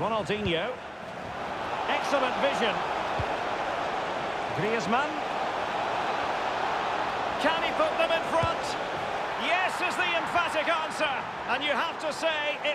Ronaldinho. Excellent vision. Griezmann. Can he put them in front? Yes is the emphatic answer. And you have to say... It